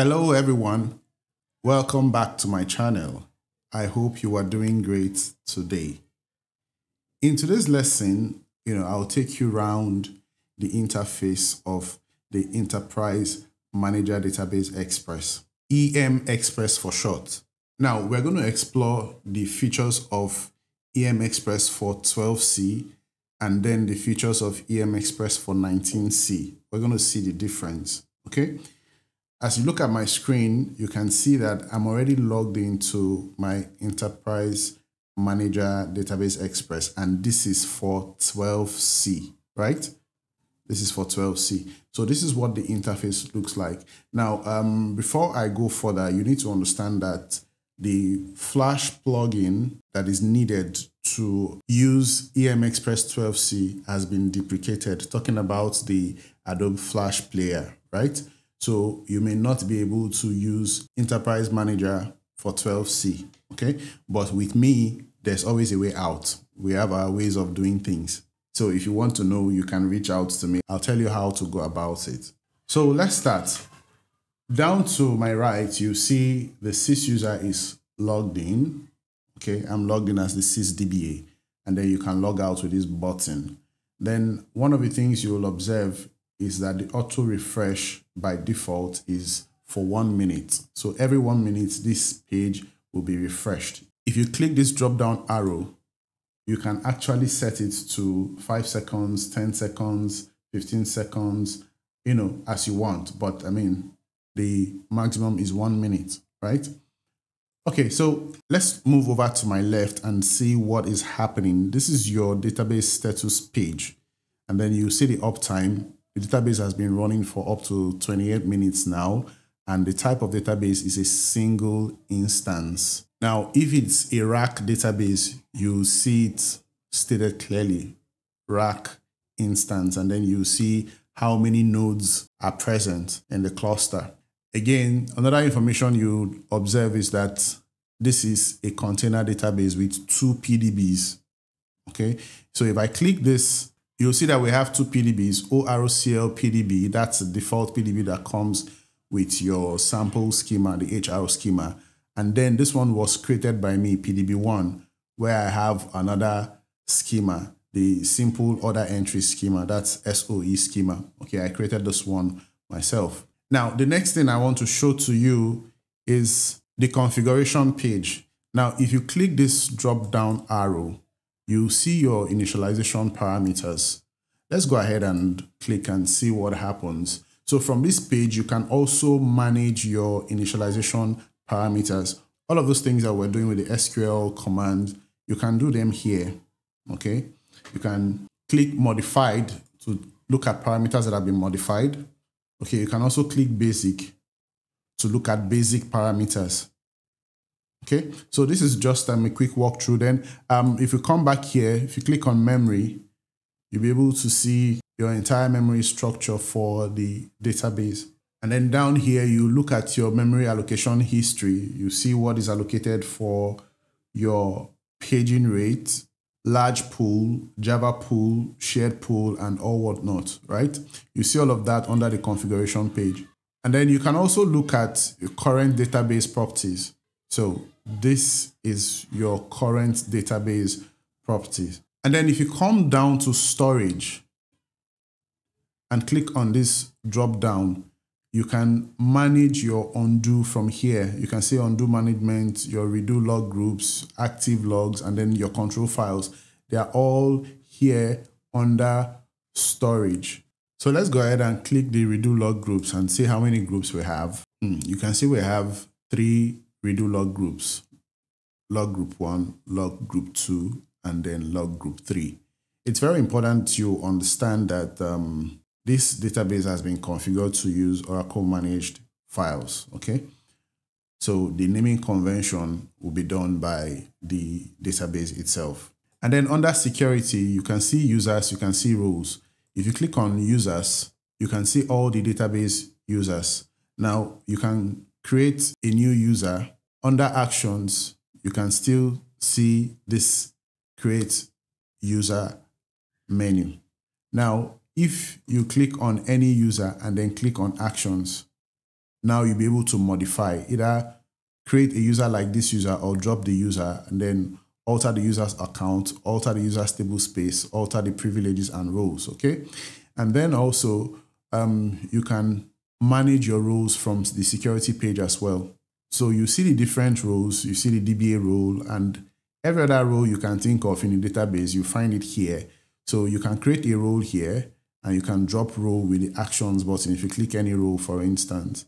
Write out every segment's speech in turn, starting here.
Hello everyone, welcome back to my channel. I hope you are doing great today. In today's lesson, you know, I'll take you around the interface of the Enterprise Manager Database Express, EM Express for short. Now, we're going to explore the features of EM Express for 12C and then the features of EM Express for 19C. We're going to see the difference, okay? As you look at my screen, you can see that I'm already logged into my Enterprise Manager Database Express, and this is for 12C, right? This is for 12C. So this is what the interface looks like. Now, um, before I go further, you need to understand that the Flash plugin that is needed to use EM Express 12C has been deprecated, talking about the Adobe Flash Player, right? So you may not be able to use Enterprise Manager for 12C, okay? But with me, there's always a way out. We have our ways of doing things. So if you want to know, you can reach out to me. I'll tell you how to go about it. So let's start. Down to my right, you see the sys user is logged in. Okay, I'm logged in as the sysdba. And then you can log out with this button. Then one of the things you will observe is that the auto refresh by default is for one minute. So every one minute, this page will be refreshed. If you click this drop down arrow, you can actually set it to five seconds, 10 seconds, 15 seconds, you know, as you want. But I mean, the maximum is one minute, right? Okay, so let's move over to my left and see what is happening. This is your database status page. And then you see the uptime the database has been running for up to 28 minutes now, and the type of database is a single instance. Now, if it's a RAC database, you see it stated clearly, RAC instance, and then you see how many nodes are present in the cluster. Again, another information you observe is that this is a container database with two PDBs. Okay, so if I click this you'll see that we have two PDBs, ORCL PDB, that's the default PDB that comes with your sample schema, the HR schema. And then this one was created by me, PDB1, where I have another schema, the simple order entry schema, that's SOE schema. Okay, I created this one myself. Now, the next thing I want to show to you is the configuration page. Now, if you click this drop down arrow, you see your initialization parameters. Let's go ahead and click and see what happens. So from this page, you can also manage your initialization parameters. All of those things that we're doing with the SQL command, you can do them here, okay? You can click modified to look at parameters that have been modified. Okay, you can also click basic to look at basic parameters. Okay, so this is just um, a quick walkthrough. Then um, if you come back here, if you click on memory, you'll be able to see your entire memory structure for the database. And then down here, you look at your memory allocation history. You see what is allocated for your paging rate, large pool, Java pool, shared pool, and all whatnot, right? You see all of that under the configuration page. And then you can also look at your current database properties. So this is your current database properties. And then if you come down to storage and click on this drop down, you can manage your undo from here. You can see undo management, your redo log groups, active logs, and then your control files. They are all here under storage. So let's go ahead and click the redo log groups and see how many groups we have. Hmm, you can see we have three redo log groups, log group one, log group two, and then log group three. It's very important to understand that um, this database has been configured to use Oracle managed files, okay? So the naming convention will be done by the database itself. And then under security, you can see users, you can see roles. If you click on users, you can see all the database users. Now you can create a new user, under actions, you can still see this create user menu. Now, if you click on any user and then click on actions, now you'll be able to modify either create a user like this user or drop the user and then alter the user's account, alter the user's table space, alter the privileges and roles, okay? And then also um, you can manage your roles from the security page as well. So you see the different roles, you see the DBA role and every other role you can think of in the database, you find it here. So you can create a role here and you can drop role with the actions button. If you click any role, for instance,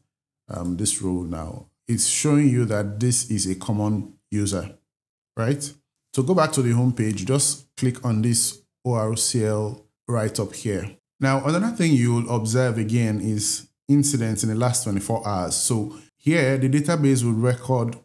um, this role now, it's showing you that this is a common user, right? So go back to the home page, just click on this ORCL right up here. Now, another thing you'll observe again is incidents in the last 24 hours. So here, the database will record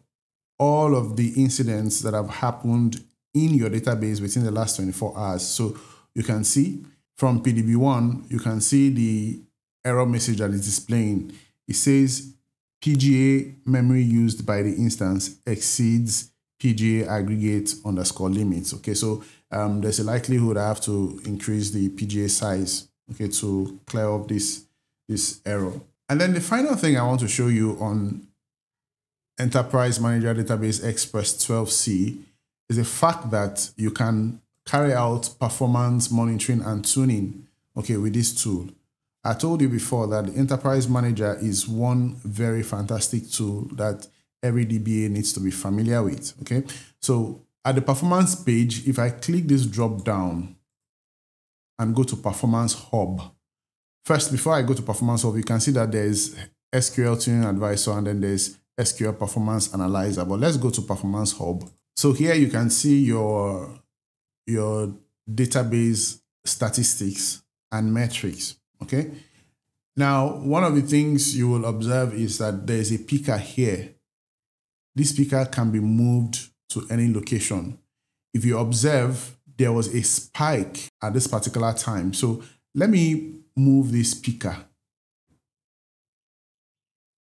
all of the incidents that have happened in your database within the last 24 hours. So you can see from PDB1, you can see the error message that is displaying. It says PGA memory used by the instance exceeds PGA aggregate underscore limits. Okay, so um, there's a likelihood I have to increase the PGA size, okay, to clear up this, this error. And then the final thing I want to show you on Enterprise Manager Database Express 12c is the fact that you can carry out performance monitoring and tuning, okay, with this tool. I told you before that the Enterprise Manager is one very fantastic tool that every DBA needs to be familiar with. Okay, so at the performance page, if I click this drop down and go to Performance Hub, first before I go to Performance Hub, you can see that there's SQL Tuning Advisor and then there's SQL Performance Analyzer. But let's go to Performance Hub. So here you can see your your database statistics and metrics. Okay. Now, one of the things you will observe is that there's a picker here this picker can be moved to any location. If you observe, there was a spike at this particular time. So let me move this speaker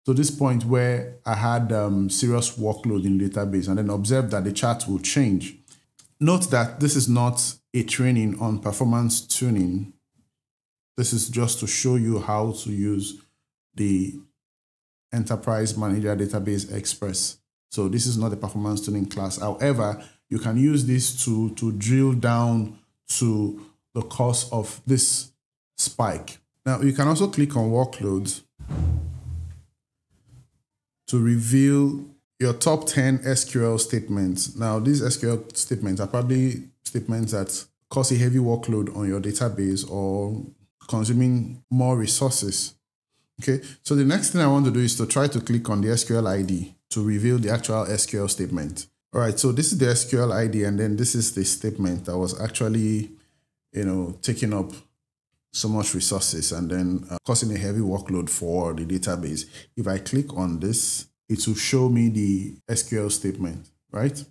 to this point where I had um, serious workload in database and then observe that the chart will change. Note that this is not a training on performance tuning. This is just to show you how to use the Enterprise Manager Database Express. So this is not a performance tuning class. However, you can use this to, to drill down to the cause of this spike. Now you can also click on workloads to reveal your top 10 SQL statements. Now these SQL statements are probably statements that cause a heavy workload on your database or consuming more resources. Okay, so the next thing I want to do is to try to click on the SQL ID to reveal the actual SQL statement. All right, so this is the SQL ID, and then this is the statement that was actually, you know, taking up so much resources and then uh, causing a heavy workload for the database. If I click on this, it will show me the SQL statement, right?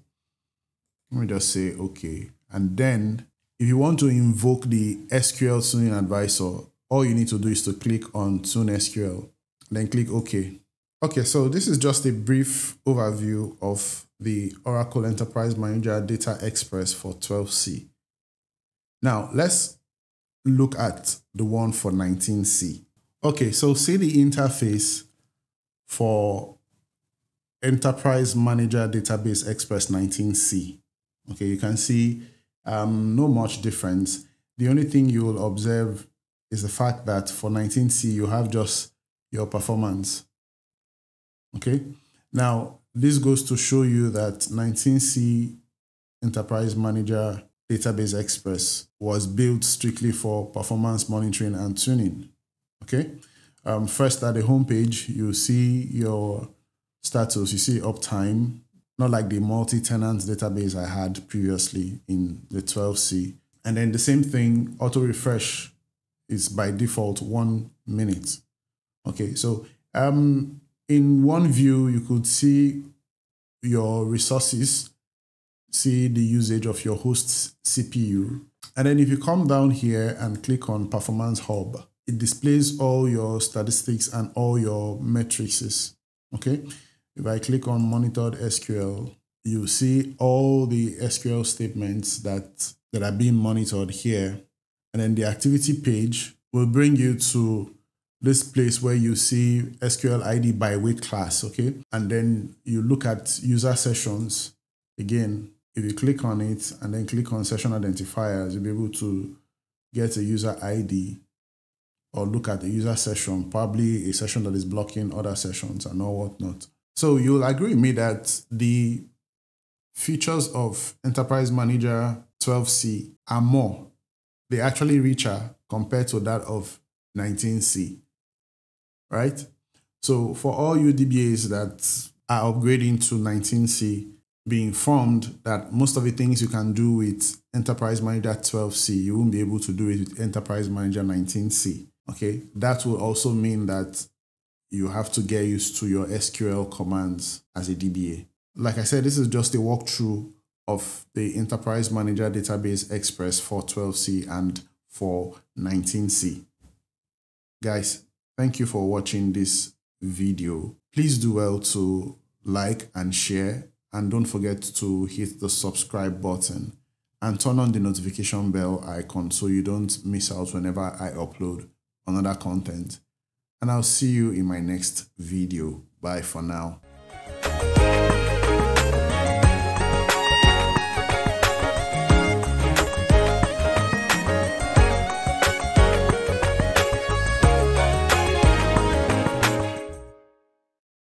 Let me just say, okay. And then if you want to invoke the SQL tuning advisor, all you need to do is to click on Tune SQL, then click OK. Okay, so this is just a brief overview of the Oracle Enterprise Manager Data Express for 12c. Now, let's look at the one for 19c. Okay, so see the interface for Enterprise Manager Database Express 19c. Okay, you can see um, no much difference. The only thing you will observe is the fact that for 19c, you have just your performance Okay. Now, this goes to show you that 19C Enterprise Manager Database Express was built strictly for performance monitoring and tuning. Okay. Um, first, at the homepage, you see your status, you see uptime, not like the multi tenant database I had previously in the 12C. And then the same thing, auto refresh is by default one minute. Okay, so um, in one view, you could see your resources, see the usage of your host's CPU. And then if you come down here and click on Performance Hub, it displays all your statistics and all your matrices. Okay. If I click on Monitored SQL, you see all the SQL statements that, that are being monitored here. And then the activity page will bring you to this place where you see SQL ID by wait class, okay? And then you look at user sessions. Again, if you click on it and then click on session identifiers, you'll be able to get a user ID or look at the user session, probably a session that is blocking other sessions and all whatnot. So you'll agree with me that the features of Enterprise Manager 12c are more. They actually richer compared to that of 19c, right? So for all you DBAs that are upgrading to 19c, be informed that most of the things you can do with Enterprise Manager 12c, you won't be able to do it with Enterprise Manager 19c. Okay, that will also mean that you have to get used to your SQL commands as a DBA. Like I said, this is just a walkthrough of the Enterprise Manager Database Express for 12c and for 19c. Guys, thank you for watching this video. Please do well to like and share and don't forget to hit the subscribe button and turn on the notification bell icon so you don't miss out whenever I upload another content. And I'll see you in my next video. Bye for now.